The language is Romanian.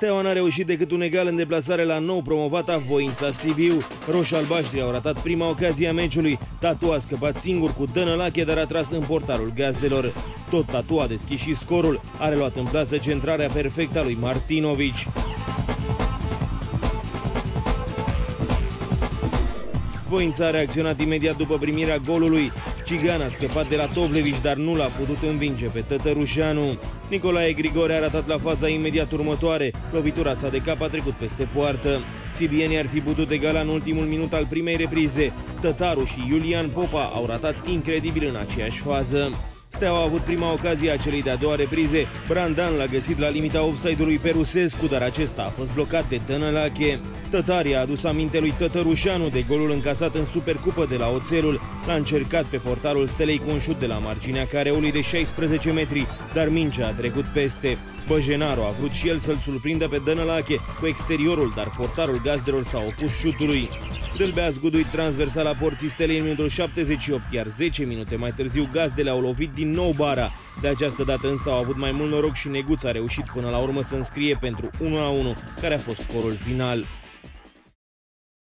Steaua n-a reușit decât un egal în deplasare la nou promovata Voința Sibiu. Roș-albaștri au ratat prima ocazie a meciului. Tatu a scăpat singur cu Dănălache, dar a tras în portarul gazdelor. Tot Tatu a deschis și scorul. A reluat în plasă centrarea perfectă a lui Martinovici. Voința a reacționat imediat după primirea golului. Cigan a scăpat de la Tovlevici, dar nu l-a putut învinge pe Tătărușanu. Nicolae Grigore a ratat la faza imediat următoare. Lovitura sa de cap a trecut peste poartă. Sibienii ar fi putut egala în ultimul minut al primei reprize. Tătaru și Iulian Popa au ratat incredibil în aceeași fază. Steaua a avut prima ocazie a celei de-a doua reprize. Brandan l-a găsit la limita offside-ului Perusescu, dar acesta a fost blocat de Tănălache. Tătari a adus aminte lui Tătărușanu de golul încasat în Supercupă de la Oțelul. L-a încercat pe portarul Stelei cu un șut de la marginea careului de 16 metri, dar mingea a trecut peste. Băjenaru a vrut și el să-l surprindă pe Dănălache cu exteriorul, dar portarul gazdelor s-a opus șutului. Dâlbea zguduit transversal la porții Stelei în minutul 78, iar 10 minute mai târziu gazdele au lovit din nou bara. De această dată însă au avut mai mult noroc și Neguț a reușit până la urmă să înscrie pentru 1-1, care a fost scorul final.